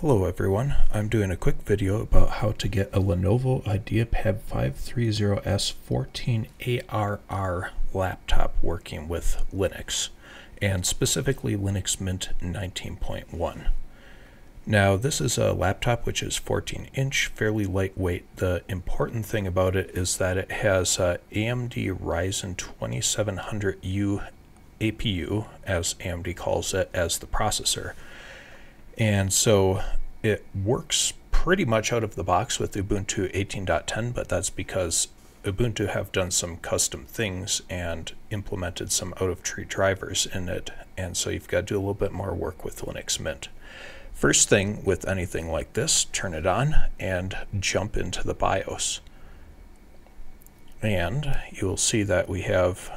Hello everyone, I'm doing a quick video about how to get a Lenovo IdeaPad 530S 14ARR laptop working with Linux, and specifically Linux Mint 19.1. Now this is a laptop which is 14 inch, fairly lightweight. The important thing about it is that it has uh, a AMD Ryzen 2700U APU, as AMD calls it, as the processor. And so it works pretty much out of the box with Ubuntu 18.10, but that's because Ubuntu have done some custom things and implemented some out of tree drivers in it. And so you've got to do a little bit more work with Linux Mint. First thing with anything like this, turn it on and jump into the BIOS. And you will see that we have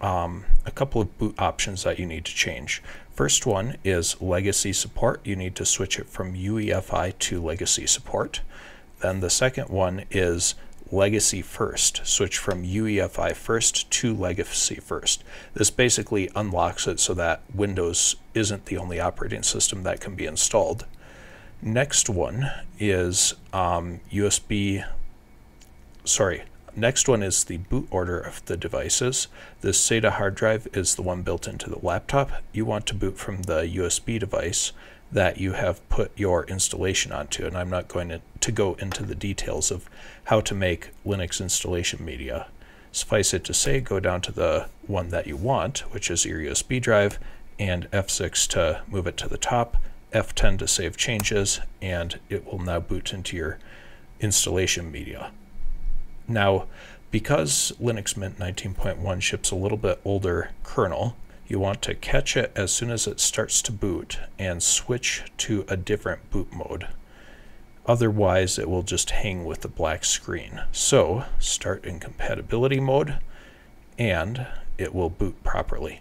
um, a couple of boot options that you need to change. First one is legacy support. You need to switch it from UEFI to legacy support. Then the second one is legacy first. Switch from UEFI first to legacy first. This basically unlocks it so that Windows isn't the only operating system that can be installed. Next one is um, USB, sorry, Next one is the boot order of the devices. This SATA hard drive is the one built into the laptop. You want to boot from the USB device that you have put your installation onto, and I'm not going to, to go into the details of how to make Linux installation media. Suffice it to say, go down to the one that you want, which is your USB drive, and F6 to move it to the top, F10 to save changes, and it will now boot into your installation media. Now, because Linux Mint 19.1 ships a little bit older kernel, you want to catch it as soon as it starts to boot and switch to a different boot mode. Otherwise, it will just hang with the black screen. So, start in compatibility mode and it will boot properly.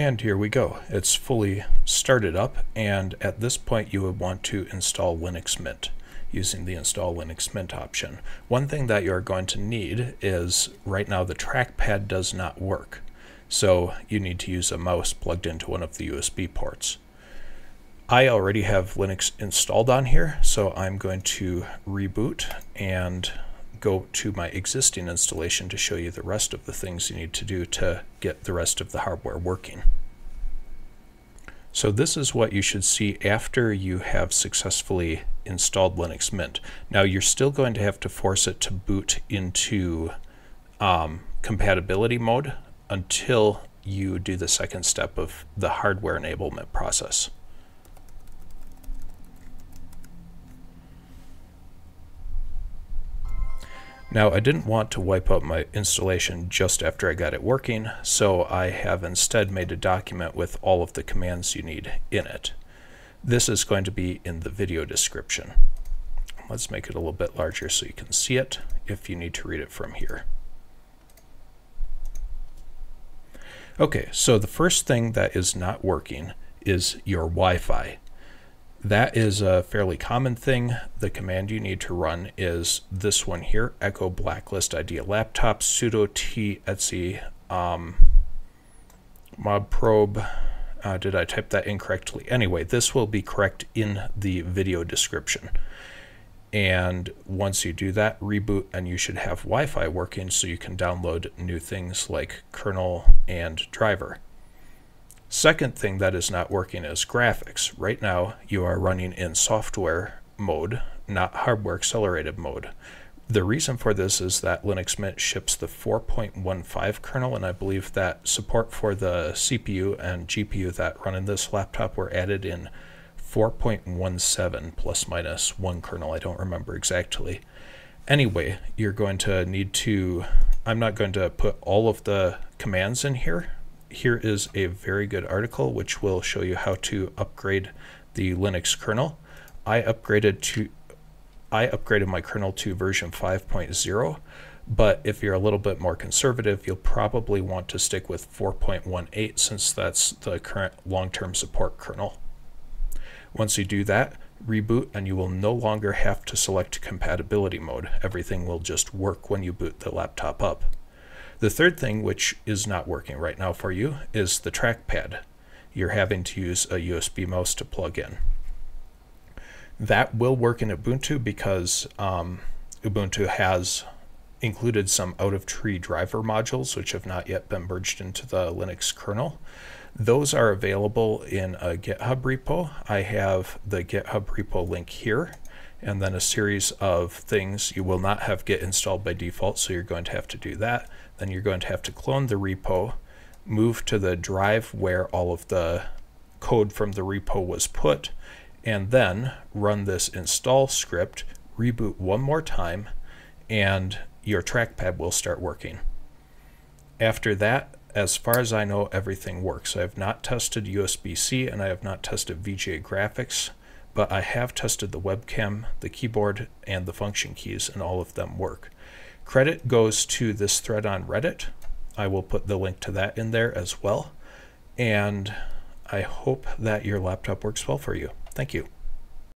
And here we go. It's fully started up and at this point you would want to install Linux Mint using the install Linux Mint option. One thing that you're going to need is right now the trackpad does not work. So you need to use a mouse plugged into one of the USB ports. I already have Linux installed on here, so I'm going to reboot and go to my existing installation to show you the rest of the things you need to do to get the rest of the hardware working. So this is what you should see after you have successfully installed Linux Mint. Now you're still going to have to force it to boot into um, compatibility mode until you do the second step of the hardware enablement process. Now I didn't want to wipe out my installation just after I got it working, so I have instead made a document with all of the commands you need in it. This is going to be in the video description. Let's make it a little bit larger so you can see it if you need to read it from here. Okay, so the first thing that is not working is your Wi-Fi. That is a fairly common thing. The command you need to run is this one here, echo blacklist idea laptop sudo tee etc um, modprobe. Uh, did I type that incorrectly? Anyway, this will be correct in the video description. And once you do that, reboot and you should have Wi-Fi working so you can download new things like kernel and driver. Second thing that is not working is graphics. Right now, you are running in software mode, not hardware accelerated mode. The reason for this is that Linux Mint ships the 4.15 kernel, and I believe that support for the CPU and GPU that run in this laptop were added in 4.17 plus minus one kernel. I don't remember exactly. Anyway, you're going to need to, I'm not going to put all of the commands in here here is a very good article which will show you how to upgrade the Linux kernel. I upgraded to I upgraded my kernel to version 5.0, but if you're a little bit more conservative, you'll probably want to stick with 4.18 since that's the current long-term support kernel. Once you do that, reboot and you will no longer have to select compatibility mode. Everything will just work when you boot the laptop up. The third thing which is not working right now for you is the trackpad. You're having to use a USB mouse to plug in. That will work in Ubuntu because um, Ubuntu has included some out of tree driver modules which have not yet been merged into the Linux kernel. Those are available in a GitHub repo. I have the GitHub repo link here and then a series of things. You will not have Git installed by default, so you're going to have to do that. Then you're going to have to clone the repo, move to the drive where all of the code from the repo was put, and then run this install script, reboot one more time, and your trackpad will start working. After that, as far as I know, everything works. I have not tested USB-C and I have not tested VGA graphics, but I have tested the webcam, the keyboard, and the function keys, and all of them work. Credit goes to this thread on Reddit. I will put the link to that in there as well. And I hope that your laptop works well for you. Thank you.